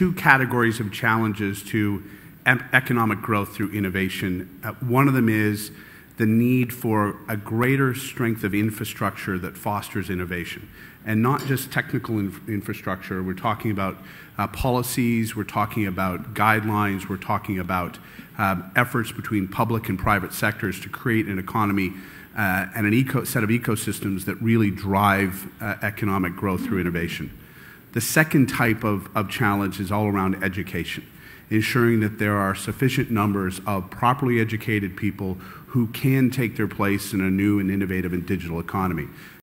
two categories of challenges to economic growth through innovation. Uh, one of them is the need for a greater strength of infrastructure that fosters innovation. And not just technical inf infrastructure, we're talking about uh, policies, we're talking about guidelines, we're talking about um, efforts between public and private sectors to create an economy uh, and an eco set of ecosystems that really drive uh, economic growth through innovation. The second type of, of challenge is all around education ensuring that there are sufficient numbers of properly educated people who can take their place in a new and innovative and digital economy.